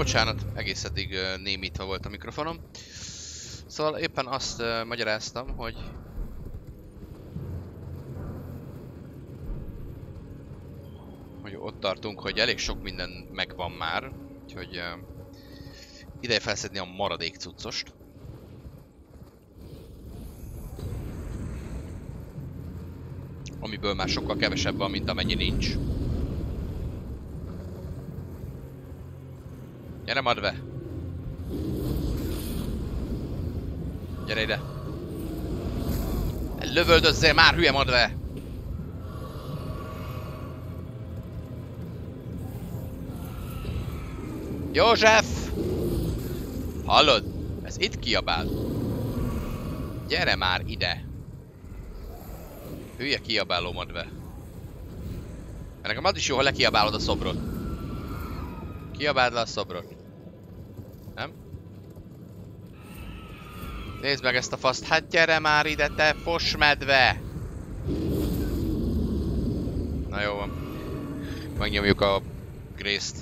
bocsánat, egész eddig némítva volt a mikrofonom. Szóval éppen azt magyaráztam, hogy... Hogy ott tartunk, hogy elég sok minden megvan már, úgyhogy uh, ideje felszedni a maradék cuccost. Amiből már sokkal kevesebb van, mint amennyi nincs. Gyere madve! Gyere ide! Lövöldözzél már, hülye madve! József! Hallod? Ez itt kiabál. Gyere már ide! Hülye kiabáló madve. Mert nekem az is jó, ha lekiabálod a szobrot. Kiabáld le a szobrot. Nem? Nézd meg ezt a faszt. Hát gyere már ide, te fosmedve! Na jó van. Megnyomjuk a Grace-t.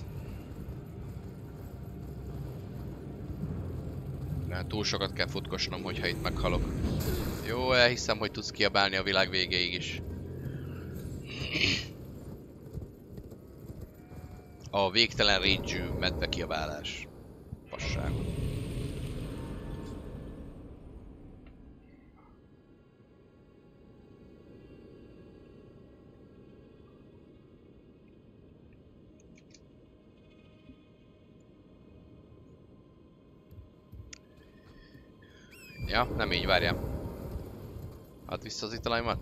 De túl sokat kell futkosnom, hogyha itt meghalok. Jó, elhiszem, hogy tudsz kiabálni a világ végéig is. A végtelen rage medve kiabálás. Passág. Ja, nem így, várjál. Hát vissza az italaimat.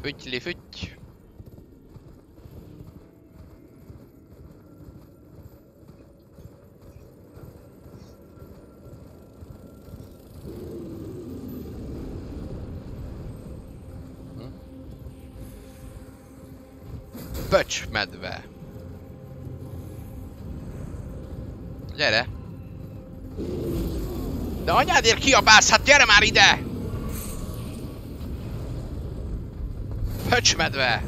Fütyli füty. Pöcs medve. Gyere. De anyádért kiabálsz, hát gyere már ide! Pöcsmedve!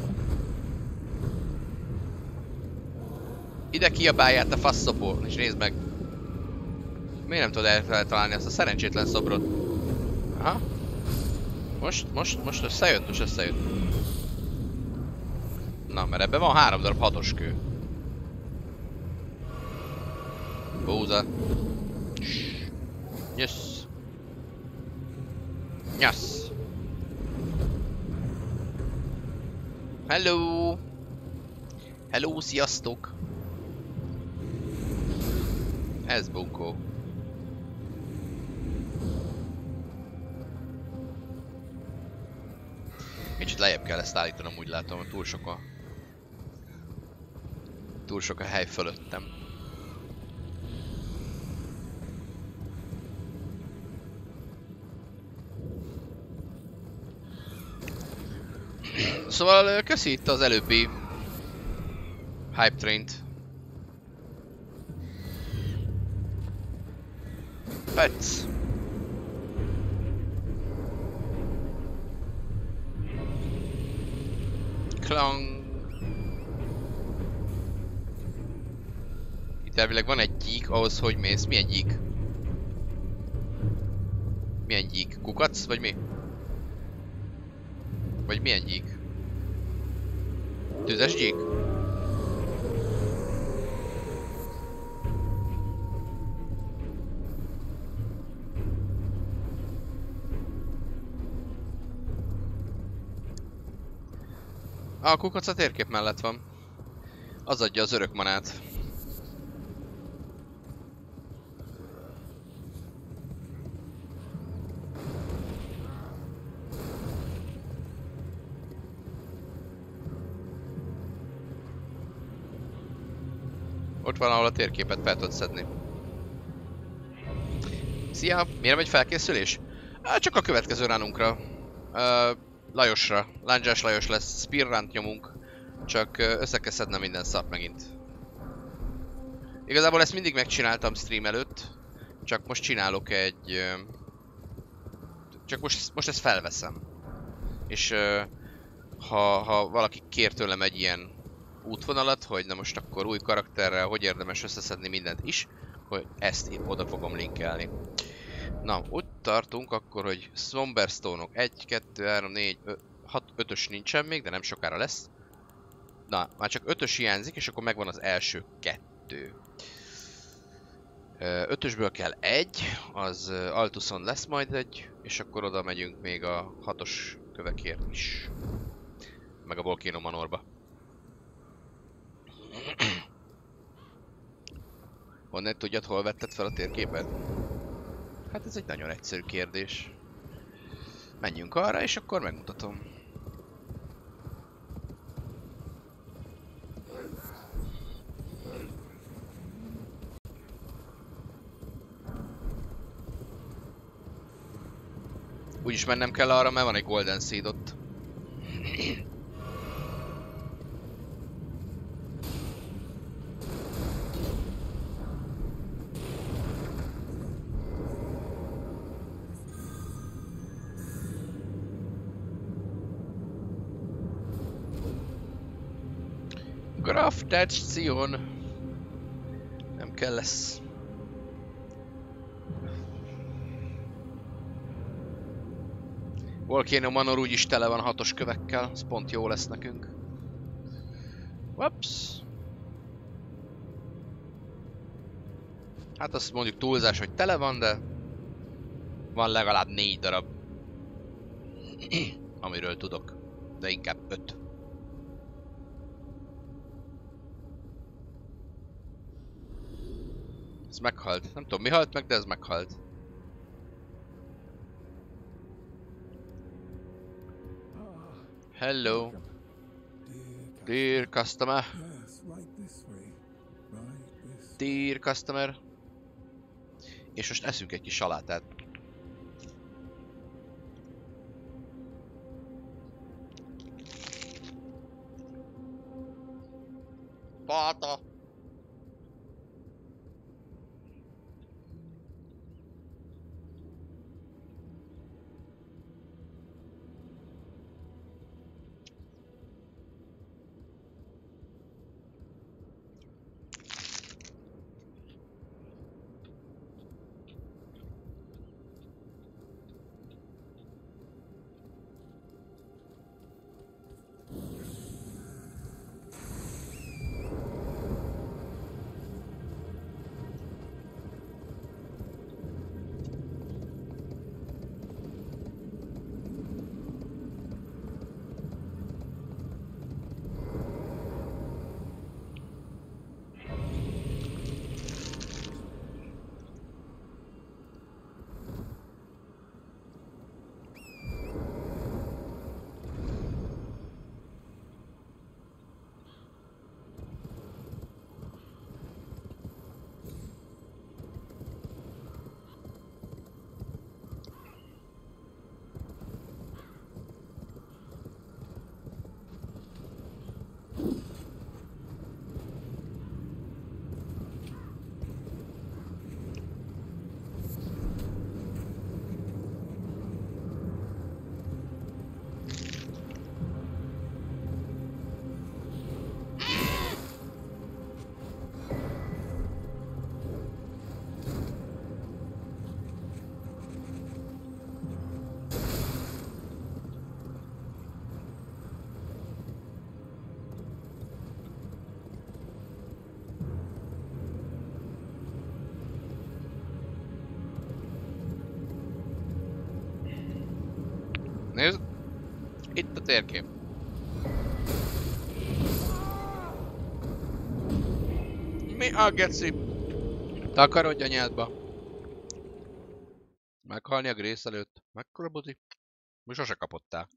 Ide kiabáljál, te faszopó, és nézd meg. Miért nem tudod eltalálni azt a szerencsétlen szobrot? Aha. Most, most, most összejött, most összejött. Na, mert ebben van három darab hatos kő. Búza. Nyössz. Nyasz. Hello! Hello, sziasztok! Ez bunkó. Kicsit lejjebb kell ezt állítanom, úgy látom, túl sok a... Túl sok a hely fölöttem. Szóval köszi itt az előbbi Hype Train-t. Pets. Klang. Itt elvileg van egy gyík ahhoz, hogy mész. Milyen gyík? Milyen gyík? Kukac? Vagy mi? Vagy milyen gyík? Tüzes gyík? A kukac a térkép mellett van. Az adja az örök manát. Ott van, ahol a térképet fel tudod szedni. Szia! Miért egy felkészülés? Hát csak a következő ránunkra. Uh, Lajosra. Lándzsás Lajos lesz. Spearrunt nyomunk. Csak össze kell szednem minden szap megint. Igazából ezt mindig megcsináltam stream előtt. Csak most csinálok egy... Csak most, most ezt felveszem. és ha, ha valaki kér tőlem egy ilyen útvonalat, hogy na most akkor új karakterrel hogy érdemes összeszedni mindent is, hogy ezt én oda fogom linkelni. Na, ott tartunk akkor, hogy Somberstone-ok 1, 2, 3, 4, 6, 5-ös nincsen még, de nem sokára lesz. Na, már csak 5-ös hiányzik, és akkor megvan az első kettő. Ötösből kell egy, az Altuson lesz majd egy, és akkor oda megyünk még a hatos kövekért is. Meg a Volcano Manorba. Honnan tudjad, hol vetted fel a térképet? Hát ez egy nagyon egyszerű kérdés. Menjünk arra, és akkor megmutatom. Úgyis mennem kell arra, mert van egy Golden Seed ott. Gravitáción. Nem kell lesz. Volcano Manor úgyis tele van hatos kövekkel, ez pont jó lesz nekünk. Ups. Hát azt mondjuk túlzás, hogy tele van, de van legalább négy darab, amiről tudok, de inkább öt. Ez meghalt. Nem tudom mi halt meg, de ez meghalt. Hello. Dear customer. Dear customer. És most eszünk egy kis salátát. A térkép. Mi a geci? Takarodj a nyádba. Meghalni a Grész előtt. Mekkora buzi? Mi sose kapottál.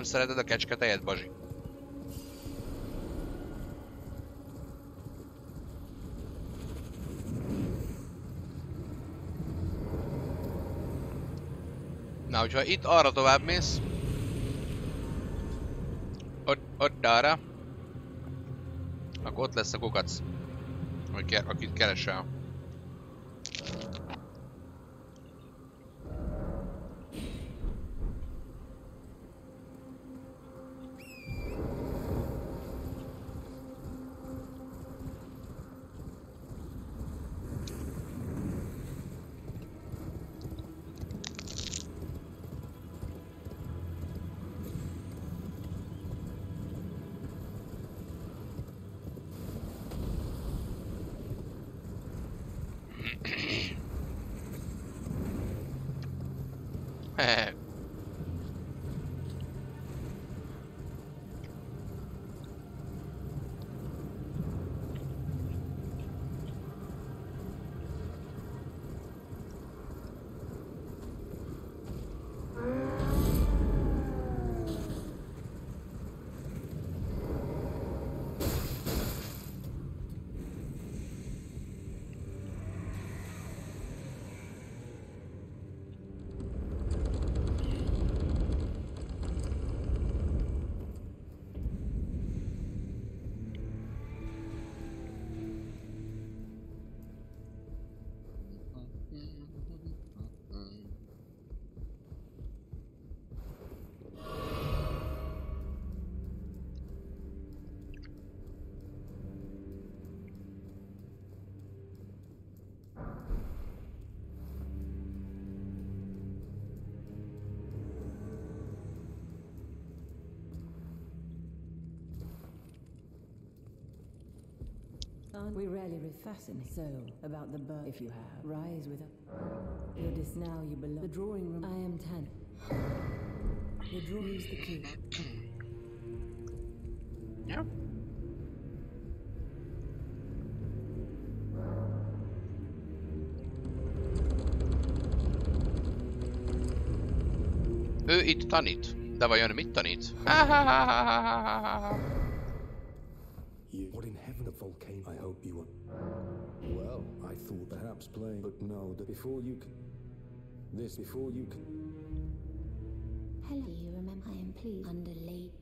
Nem szereted a kecsketejet, Bazsi? Na, hogyha itt arra tovább mész, ott, ott arra, akkor ott lesz a kukac, aki- akit keresel. one we rarely refasten. So, about the bird, if you have, rise with a... Your dis now you belong. The drawing room, I am Tan. The drawing is the key. yep. Who it Tanit. That was ha, ha, ha, ha. Volcano? I hope you are. Well, I thought perhaps playing, but no. That before you can. This before you can. Hello, you remember? I am pleased. Under late.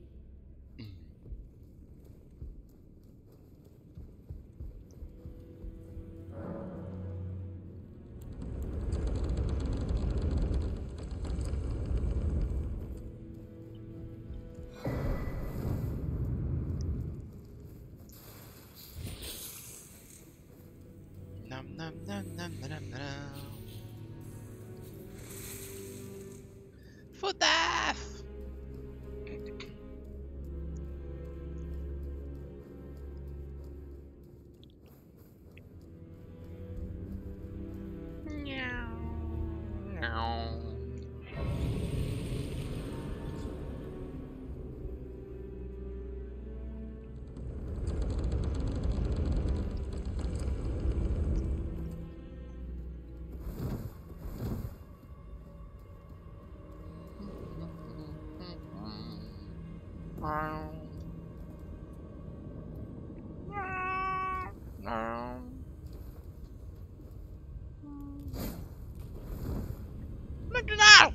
Mit csinál?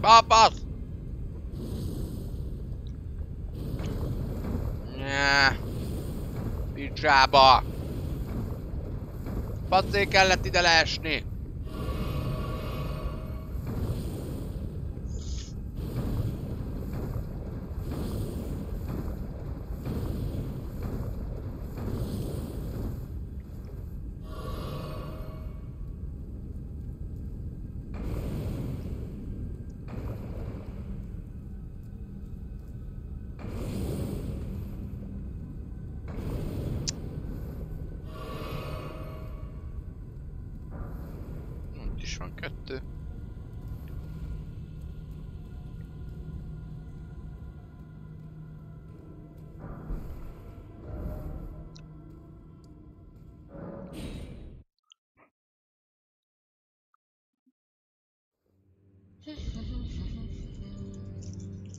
Papasz! Nyá. Picsába! Pacé kellett ide leesni. Itt is van kettő.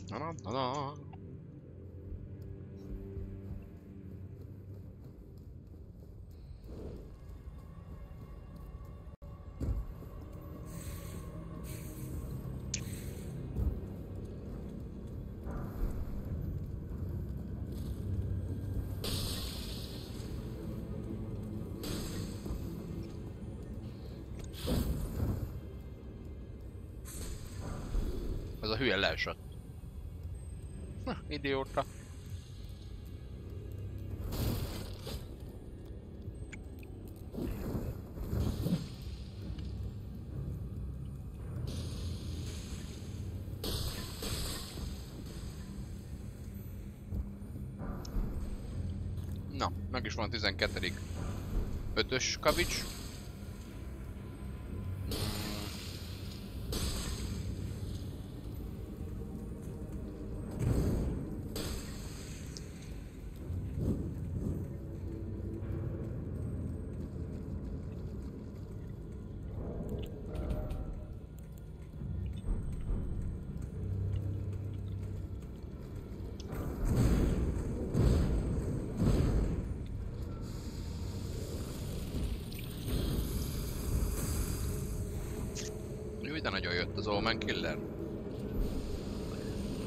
Na, na, na, na. Hülye leesett. Na, idióta. Na, meg is van a 12. Ötös kavics. Jó, ide nagyon jött az Omen Killer.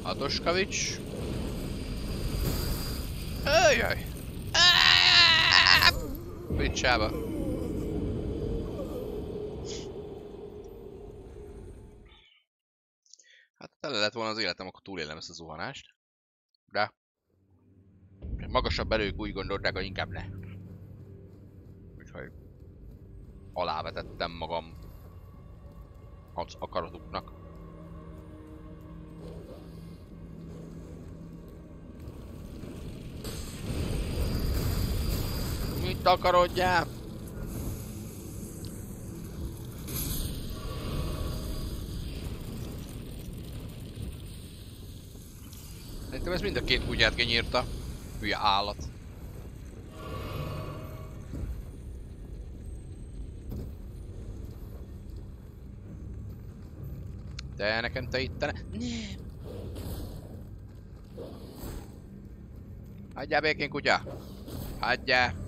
Hatos kavics. Ajjaj! Picsába. Hát tele lett volna az életem, akkor túlélem ezt a zuhanást. De... Magasabb erők úgy gondolták, hogy inkább ne. Úgyhogy... Alávetettem magam az akaratuknak. Mit akarodjál? Szerintem ez mind a két kutyát kinyírta. Hülye állat. De nekem te itt ne... Nem! Hagyjál békén, kutya! Hagyjál!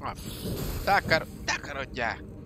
Ah, Takar... Takarodjál!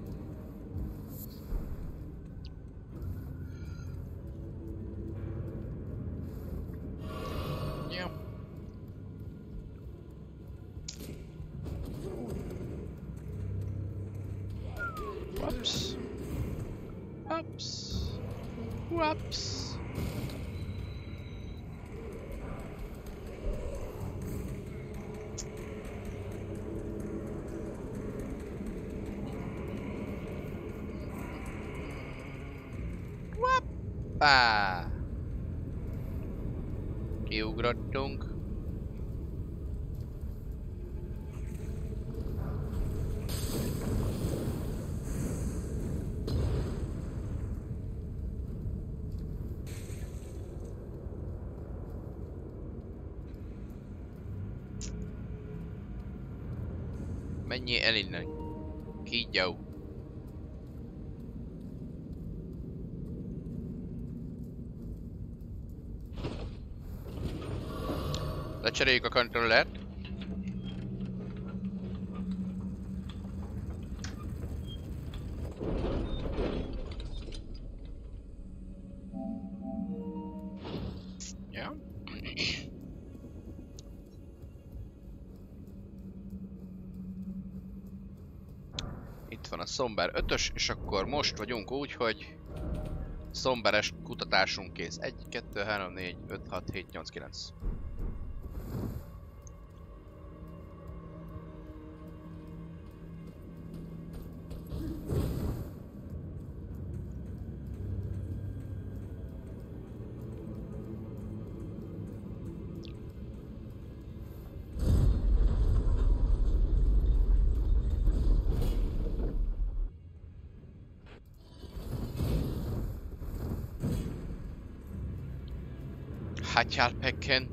Kiugrottunk. Menjél el innen. Kígyó. Lecseréljük a kontrollert. Ja. Itt van a Szomber 5-ös, és akkor most vagyunk úgy, hogy Szomberes kutatásunk kész. 1, 2, 3, 4, 5, 6, 7, 8, 9. gyárpäcken.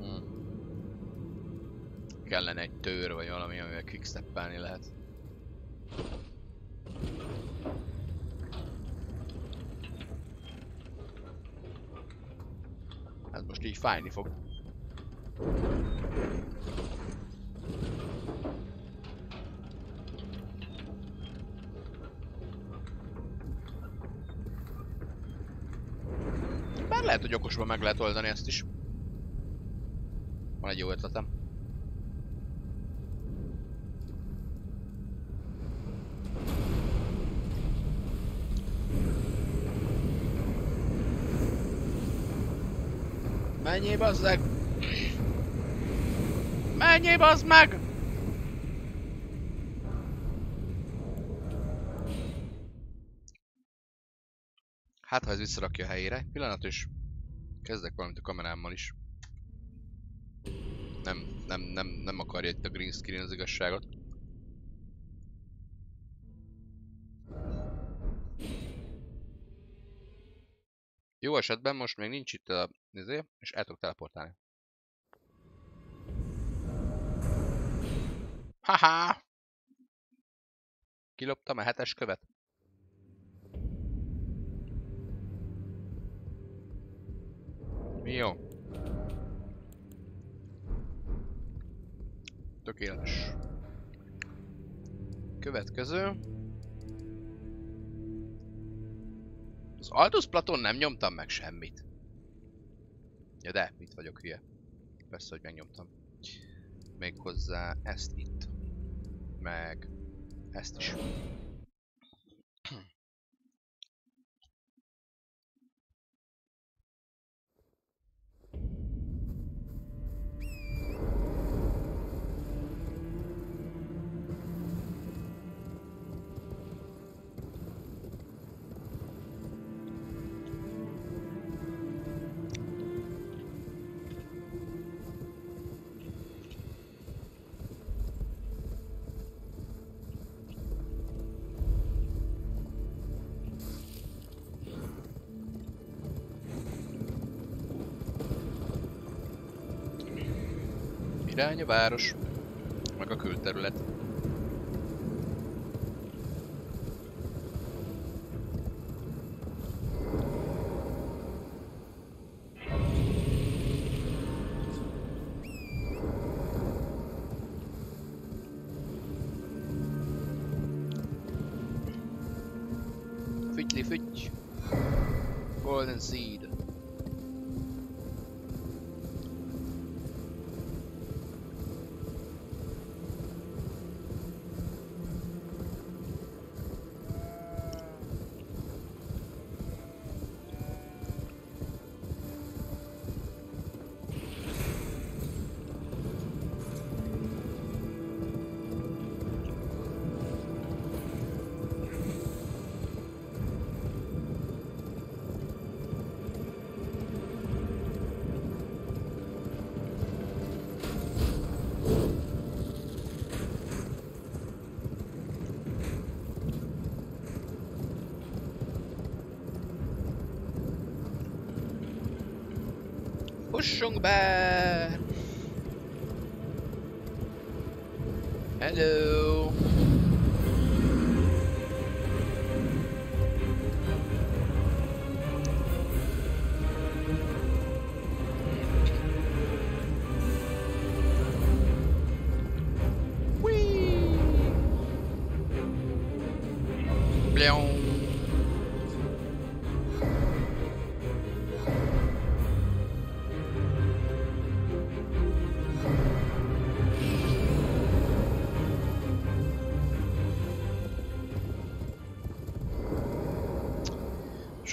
Hm. Kellene egy tőr vagy valami, amivel quicksteppelni lehet. Hát most így fájni fog. Lehet, hogy okosban meg lehet oldani ezt is. Van egy jó ötletem. Menjél bazzeg! Menjél bazd meg! Hát, ha ez visszarakja a helyére. Pillanat és kezdek valamit a kamerámmal is. Nem, nem, nem, nem akarja itt a green screen az igazságot. Jó esetben most még nincs itt a izé, és el tudok teleportálni. Haha! Kiloptam a hetes követ. Jó. Tökéletes. Következő. Az Aldous Platon nem nyomtam meg semmit. Ja de, mit vagyok hülye. Persze, hogy megnyomtam. Méghozzá ezt itt. Meg ezt is. Irány a város, meg a külterület.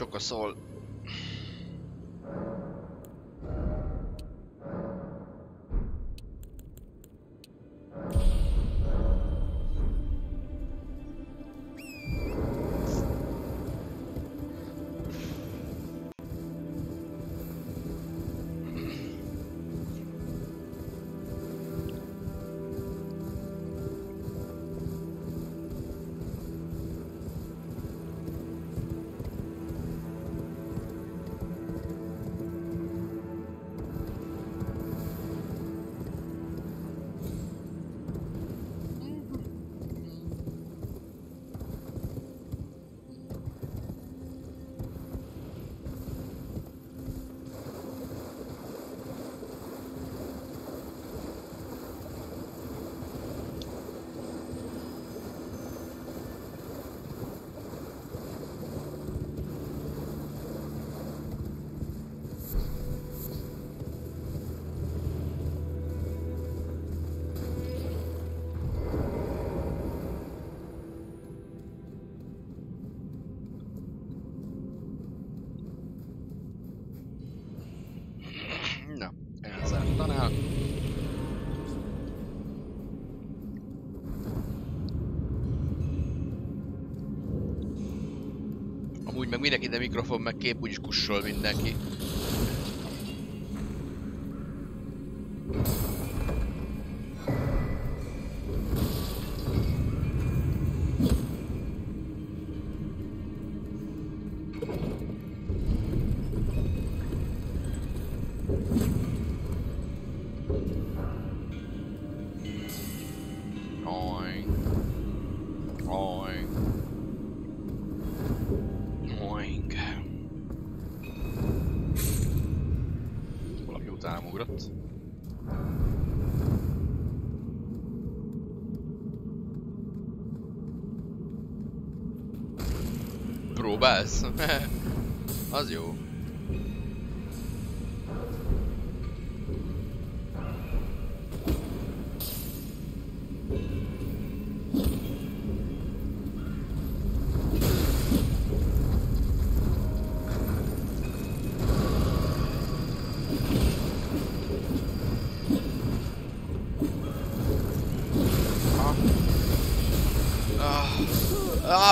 Sok a szól. Amúgy meg mindenki, de mikrofon meg kép, úgyis kussol mindenki. Oink. Oink. Oink. Ugrott. Próbálsz? Az jó.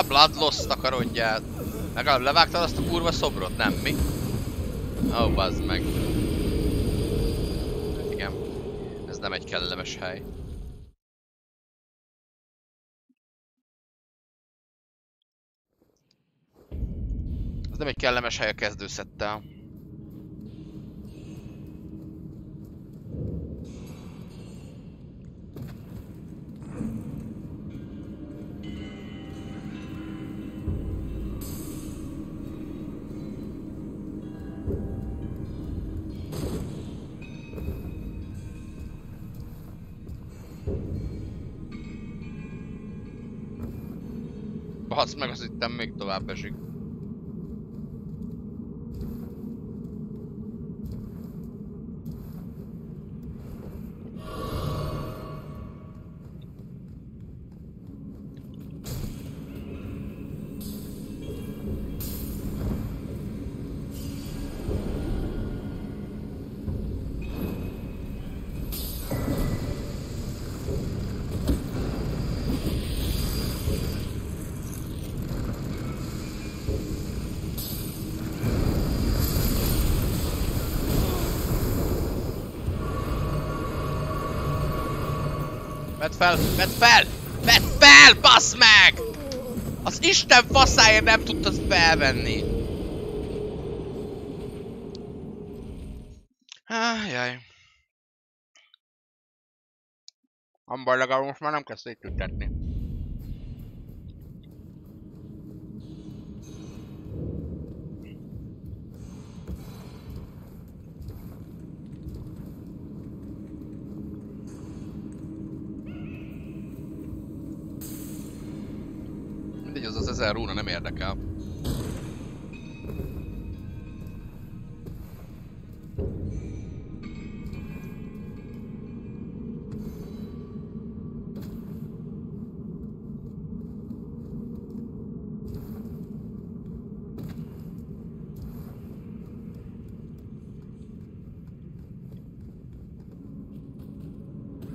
Ah Bloodlost a karodját. Legalább levágtad azt a kurva szobrot, nem mi? Ó, oh, bazd meg. Igen. Ez nem egy kellemes hely. Ez nem egy kellemes hely a kezdőszettel. Abwäsche Vedd fel! Vedd fel! Vedd fel! Basz meg! Az Isten faszáért nem tudtad felvenni. Ájjaj. Ambar legalább most már nem kell szétültetni. Ezer rúna nem érdekel.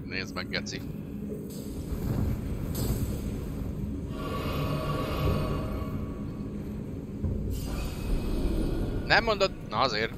Nézd meg, geci. Nem mondod? Na azért.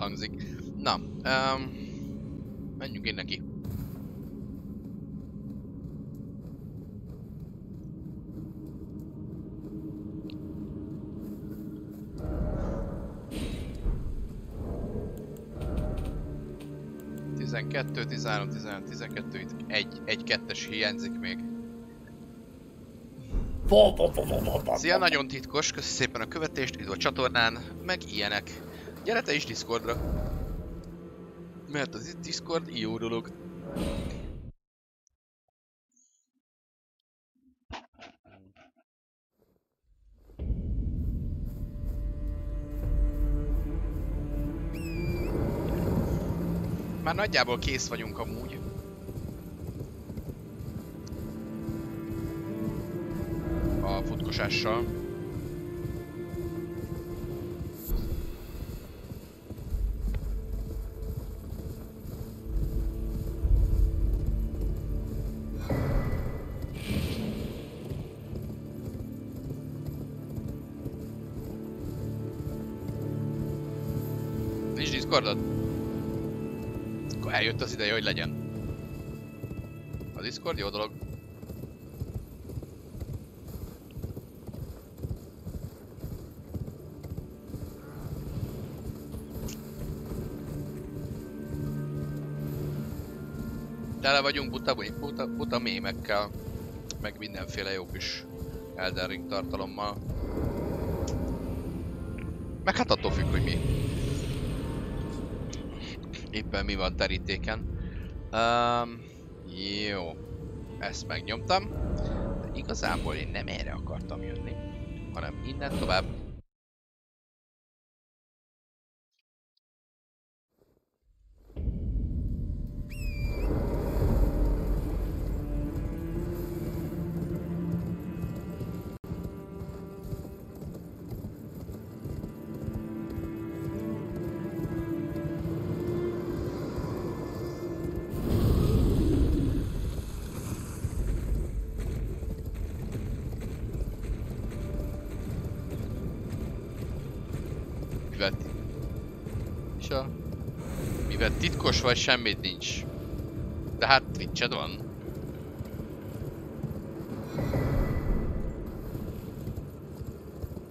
Hangzik. Na, um, menjünk innen ki. Tizenkettő, tizenhárom, tizenhárom, tizenkettő, itt egy, egy kettes hiányzik még. Szia, nagyon titkos, köszi szépen a követést, üdv a csatornán, meg ilyenek. Gyere te is Discordra. Mert az itt Discord jó dolog. Már nagyjából kész vagyunk amúgy. A futkosással. Eljött az ideje, hogy legyen. A Discord jó dolog. Tele vagyunk buta, buta, buta mémekkel, meg mindenféle jó kis Elden Ring tartalommal. Meg hát attól függ, hogy mi. Éppen mi van terítéken. Um, jó. Ezt megnyomtam. De igazából én nem erre akartam jönni, hanem innen tovább. Mivel titkos vagy, semmit nincs. De hát Twitched van.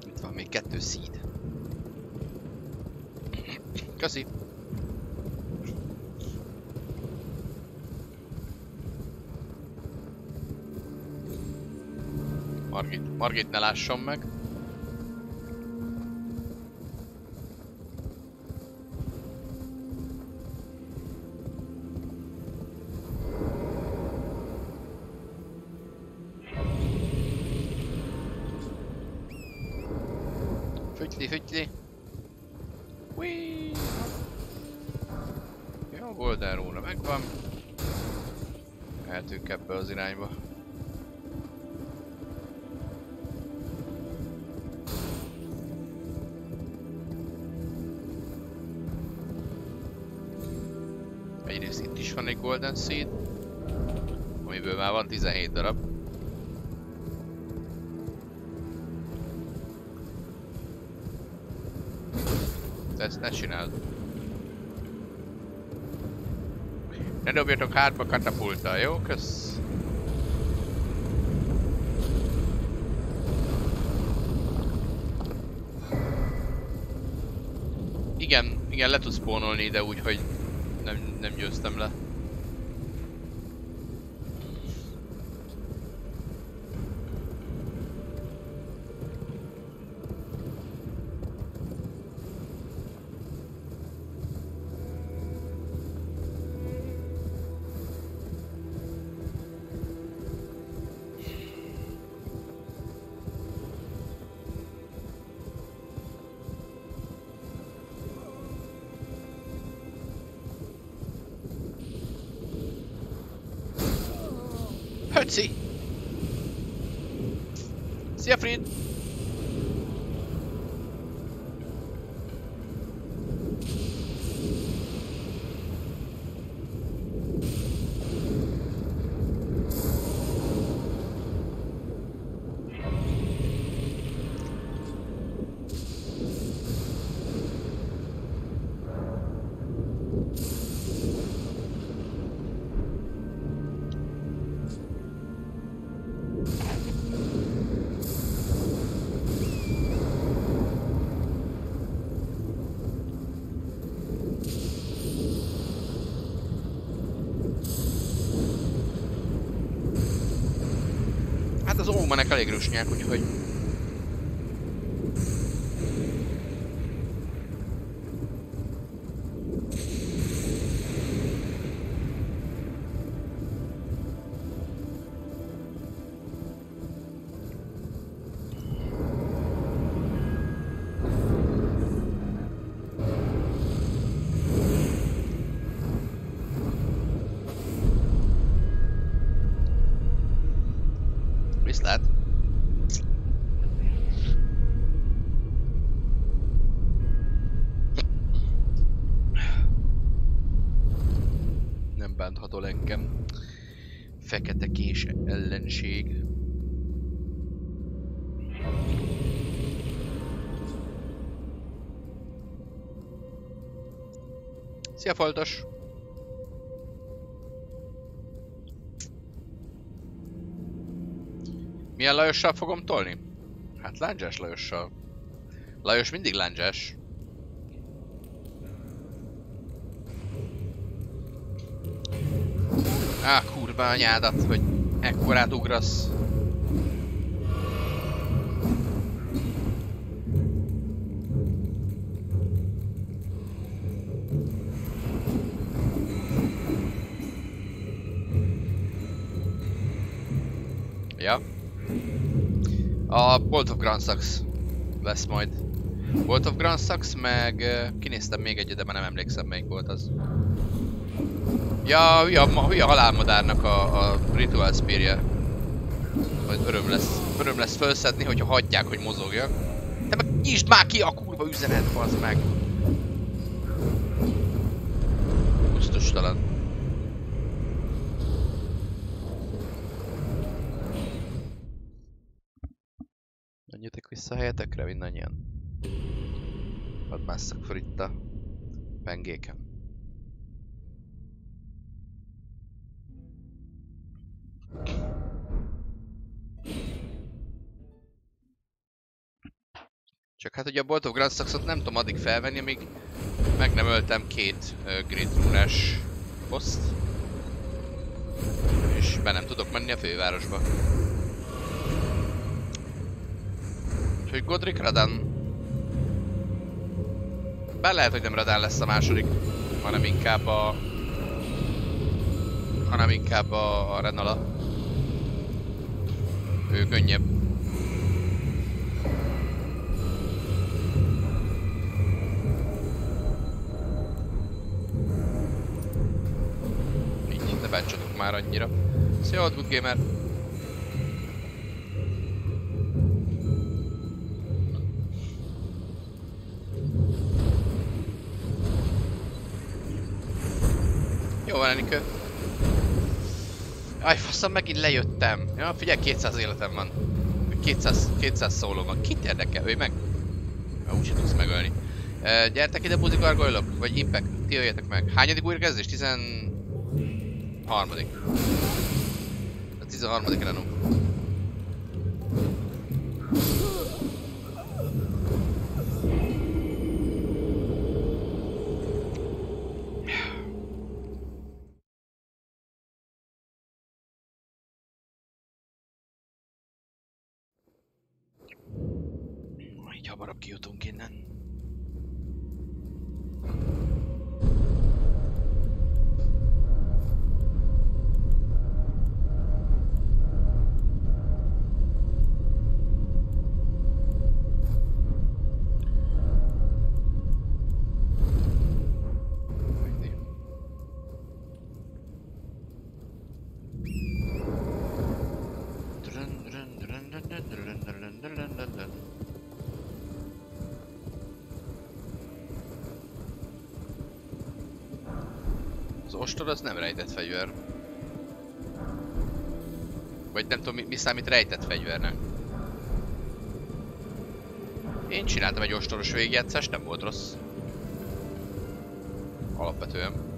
Itt van még kettő seed. Köszi. Margit, Margit ne lásson meg. Darab. Te ezt ne csináld. Ne dobjatok hátba katapulttal, jó? Kösz. Igen, igen, le tudsz spónolni ide úgy, hogy nem, nem győztem le. let's see. See friend. Elég rusnyák, úgyhogy... ellenség. Szia Foltos! Milyen Lajossal fogom tolni? Hát lándzsás Lajossal. Lajos mindig lándzsás. Á, kurva anyádat, hogy ekkorát ugrasz. Ja. A Bolt of Grand Sax lesz majd. Bolt of Grand Sax, meg kinéztem még egyet, de már nem emlékszem melyik volt az. Ja, hülye, hülye halálmadárnak a, a Ritual Spear-je. Majd öröm lesz, öröm lesz felszedni, hogyha hagyják, hogy mozogjak. Te meg nyisd már ki a kurva üzenet, bazd meg! Gusztustalan. Menjetek vissza a helyetekre mindannyian. Hadd másszak fel itt a pengéken. Csak hát ugye a Bolt of Grand Saxot nem tudom addig felvenni, amíg meg nem öltem két uh, Grid Rune-es boszt. És be nem tudok menni a fővárosba. Úgyhogy Godric Radan. Bár lehet, hogy nem Radan lesz a második, hanem inkább a... Hanem inkább a Renala. Ő könnyebb. Így, ne bántsatok már annyira. Szia, Good Gamer! Jó van, Enikő. Aj, faszom, megint lejöttem. Ja, figyelj, 200 életem van. 200, 200 szóló van. Kit érdekel? Ölj meg. Ja, úgyse tudsz megölni. Uh, gyertek ide, buzi gargoylok, vagy impek. Ti jöjjetek meg. Hányadik újrakezdés? 13. A 13. renu. Ostor az nem rejtett fegyver. Vagy nem tudom mi, mi számít rejtett fegyvernek. Én csináltam egy ostoros végigjátszást, nem volt rossz. Alapvetően.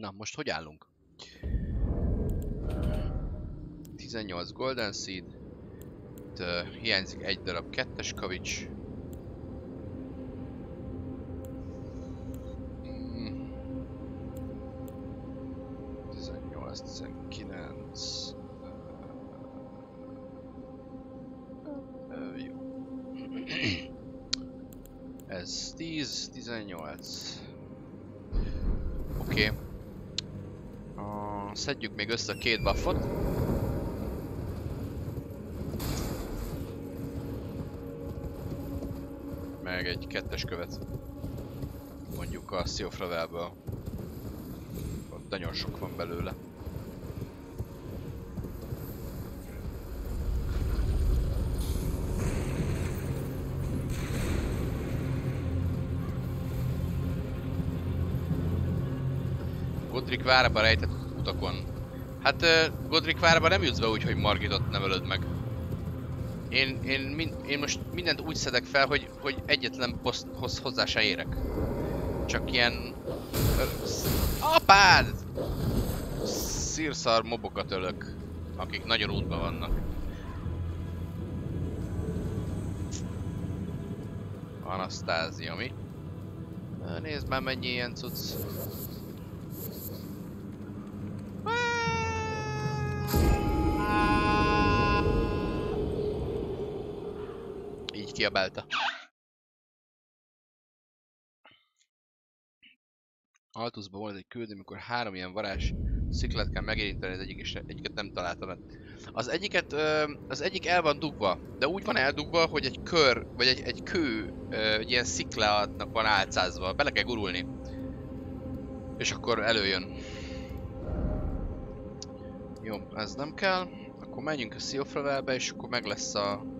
Na, most hogy állunk? 18 Golden Seed. Itt, uh, hiányzik egy darab kettes kavics. Mm. 18, 19. Ö, jó. Ez 10, 18. Oké. Okay. Szedjük még össze a két buffot. Meg egy kettes követ. Mondjuk a Sea of Ravel-ből. Ott nagyon sok van belőle. Godric várába rejtett utakon. Hát Godric várába nem jutsz be úgy, hogy Margitot nem ölöd meg. Én, én, min, én most mindent úgy szedek fel, hogy, hogy egyetlen poszthoz hozzá se érek. Csak ilyen... Apád! Szírszar mobokat ölök, akik nagyon útban vannak. Anasztázia, mi? Nézd már mennyi ilyen cucc. Kiabálta. Altuszban volt egy küldő, amikor három ilyen varázs sziklát kell megérinteni, az egyik és egyiket nem találtam. Az egyiket, az egyik el van dugva, de úgy van eldugva, hogy egy kör, vagy egy, egy kő, egy ilyen sziklának van álcázva, bele kell gurulni. És akkor előjön. Jó, ez nem kell. Akkor menjünk a Sea és akkor meg lesz a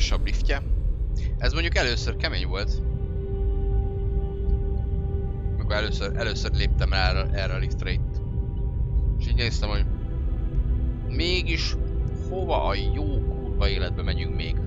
leglassabb liftje. Ez mondjuk először kemény volt. Amikor először, először léptem rá erre a liftre itt. És így néztem, hogy mégis hova a jó kurva életbe megyünk még?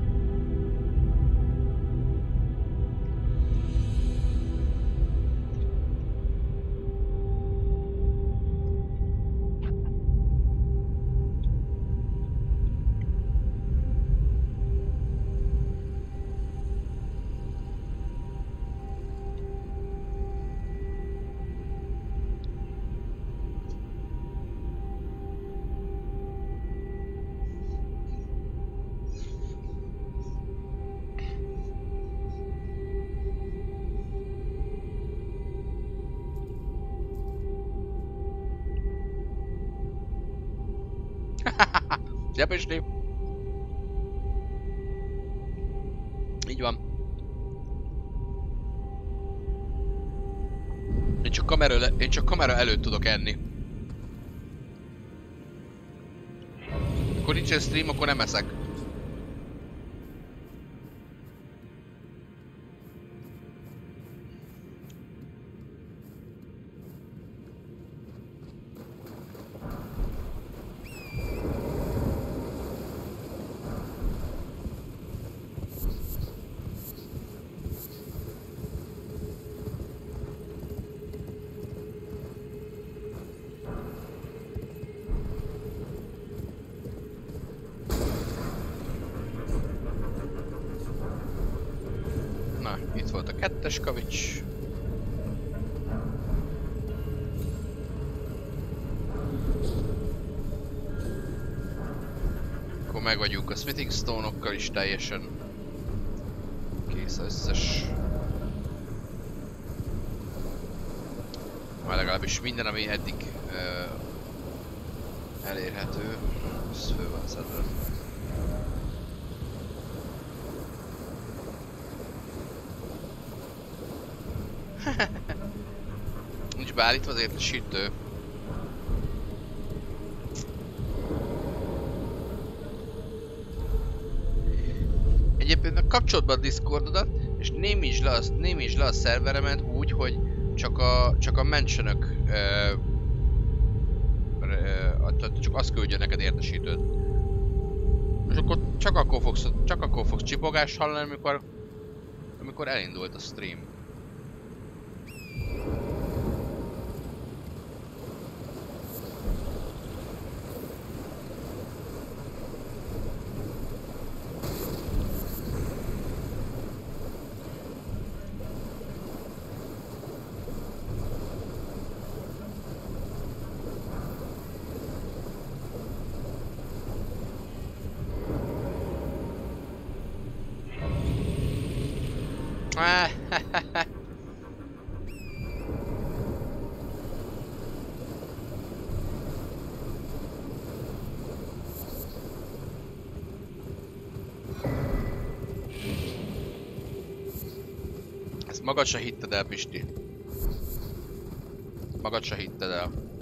Zsebesli. Így van. Én csak kamera, én csak kamera előtt tudok enni. Akkor nincsen stream, akkor nem eszek. Kavics. Akkor meg vagyunk a smithing stone-okkal is teljesen. Kész az összes. Már legalábbis minden, ami eddig uh, elérhető, az fő van szedve. Nincs beállítva az értesítő. Egyébként meg kapcsolod be a Discordodat, és némítsd le, a, némítsd le a szerveremet úgy, hogy csak a, csak a mentionök csak az küldjön neked értesítőt. És akkor csak akkor fogsz, csak akkor fogsz csipogást hallani, amikor, amikor elindult a stream. Ezt magad se hitted el, Pisti. Magad se hitted el.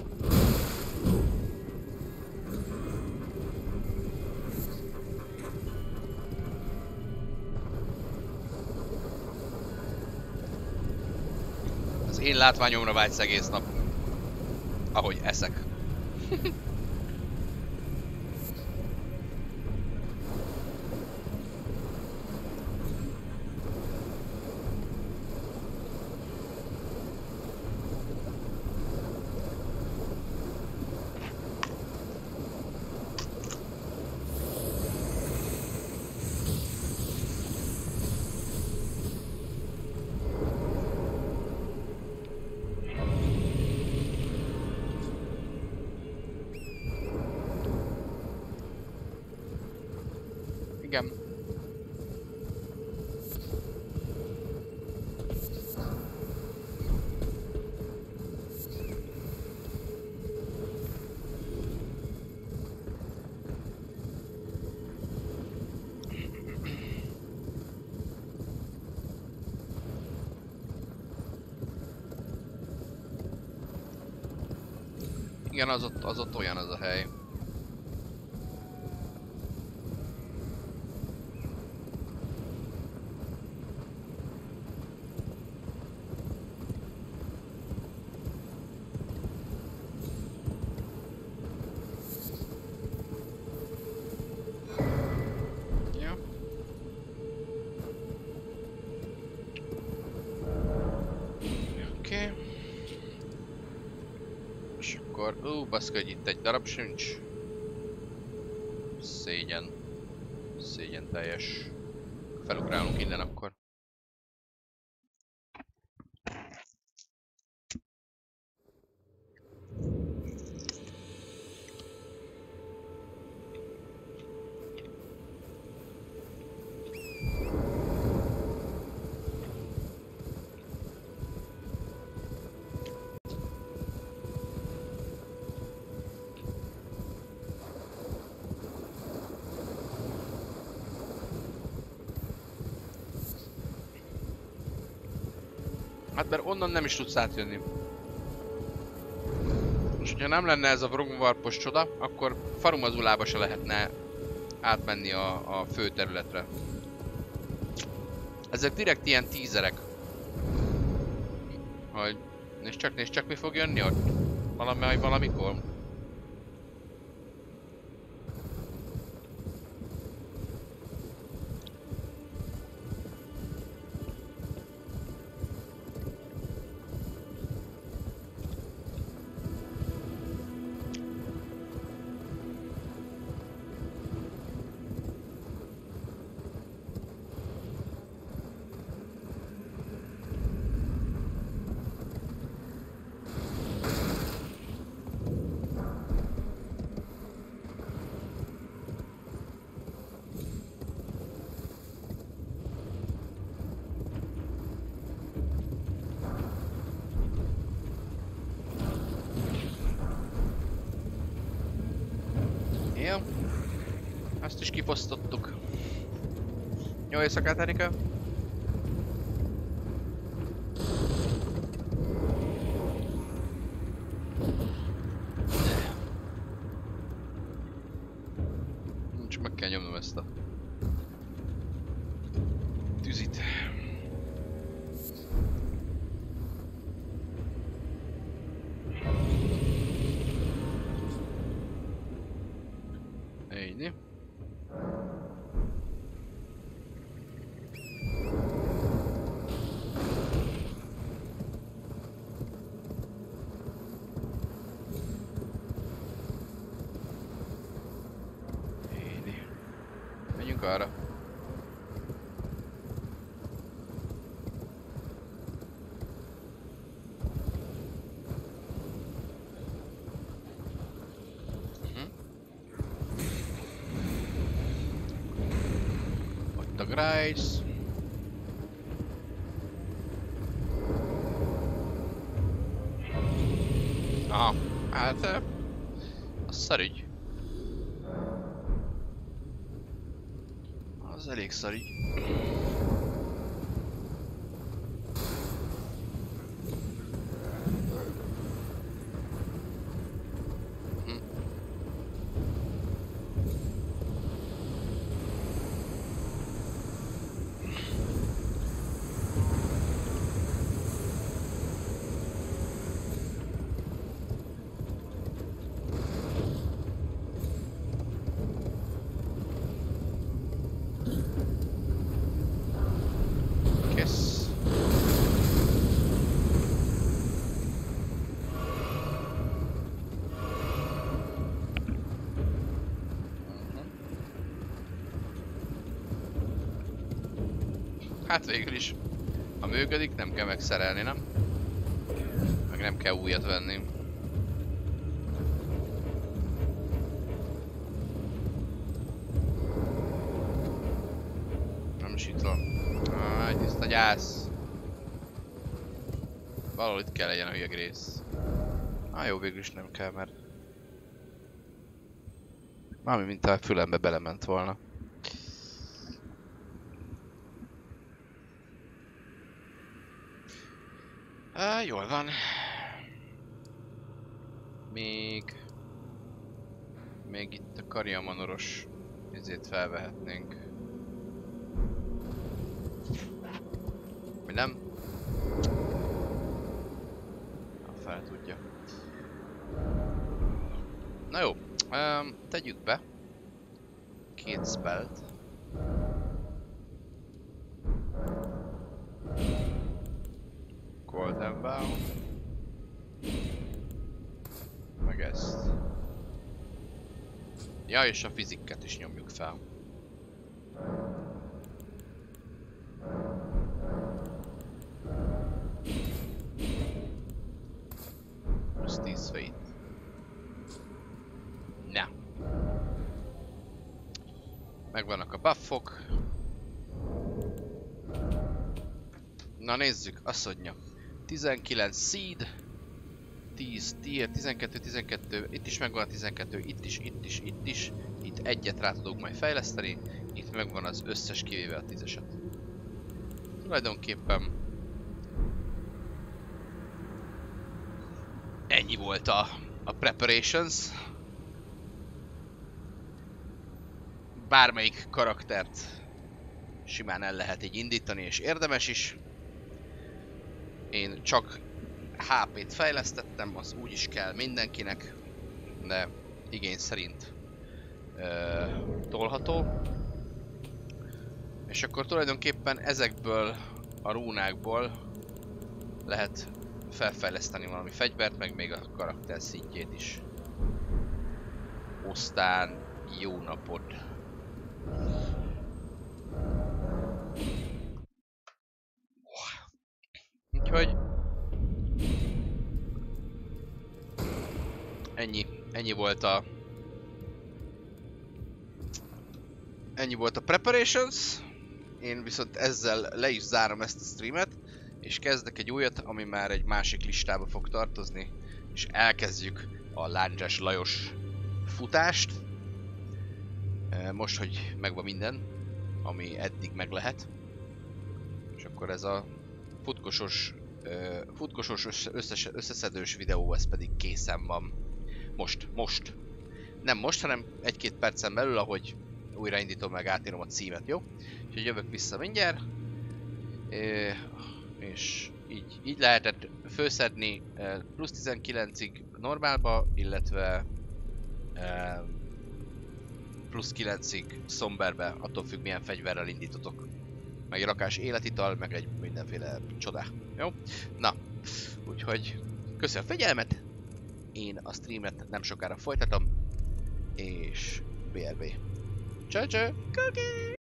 Látványomra vágysz egész nap. Ahogy eszek. Igen, az ott, az ott olyan az a hely. Akkor, ú, baszki, hogy itt egy darab sincs. Szégyen. Szégyen teljes. Felugrálunk innen akkor. Mert onnan nem is tudsz átjönni. És hogyha nem lenne ez a Vrogvarpos csoda, akkor Farumazulába se lehetne átmenni a, a fő területre. Ezek direkt ilyen tízerek. Hogy nézd csak, nézd csak mi fog jönni ott. Valami, valamikor. Kifosztottuk. Jó éjszakát, Erika! Csak meg kell nyomnom ezt a tűzit. Így. Így. Menjünk arra. Mhm. A Grice. Aha, hát... Az szarügy. Az elég szarügy. Hm. Kész. Mhm. Hát végül is, ha működik, nem kell megszerelni, nem? Meg nem kell újat venni. Nem siklom. Áj, tiszta gyász. Valahol itt kell legyen a hülye Grace. Á, jó, végül is nem kell, mert... Valami mint a fülembe belement volna. Jól van. Még... Még itt a Kariamanoros izét felvehetnénk. Mi nem? A fel tudja. Na jó, um, tegyük be. Két spelt. Bow. Meg ezt. Ja, és a fizikket is nyomjuk fel. Plusz 10 fate. Na. Megvannak a buffok. Na nézzük, mondja. 19 seed. 10 tier, 12, 12, itt is megvan a 12, itt is, itt is, itt is. Itt egyet rá tudunk majd fejleszteni. Itt megvan az összes kivéve a 10-eset. Tulajdonképpen ennyi volt a, a preparations. Bármelyik karaktert simán el lehet így indítani, és érdemes is. Én csak HP-t fejlesztettem, az úgy is kell mindenkinek, de igény szerint ö, tolható. És akkor tulajdonképpen ezekből a rúnákból lehet felfejleszteni valami fegyvert, meg még a karakter szintjét is. Aztán jó napot! Úgyhogy ennyi, ennyi volt a ennyi volt a preparations. Én viszont ezzel le is zárom ezt a streamet, és kezdek egy újat, ami már egy másik listába fog tartozni, és elkezdjük a Lándzsás Lajos futást. Ö, Most, hogy megvan minden, ami eddig meg lehet. És akkor ez a futkosos, futkosos össze- összes, összeszedős videó, ez pedig készen van. Most, most. Nem most, hanem egy-két percen belül, ahogy újraindítom meg, átírom a címet, jó? Úgyhogy jövök vissza mindjárt. Ö, és így, így lehetett főszedni plusz 19-ig normálba, illetve plusz 9-ig szomberbe, attól függ milyen fegyverrel indítotok. Meg egy rakás életital, meg egy mindenféle csoda. Jó? Na, úgyhogy köszönöm a figyelmet, én a streamet nem sokára folytatom, és BRB. Cső cső, cookie!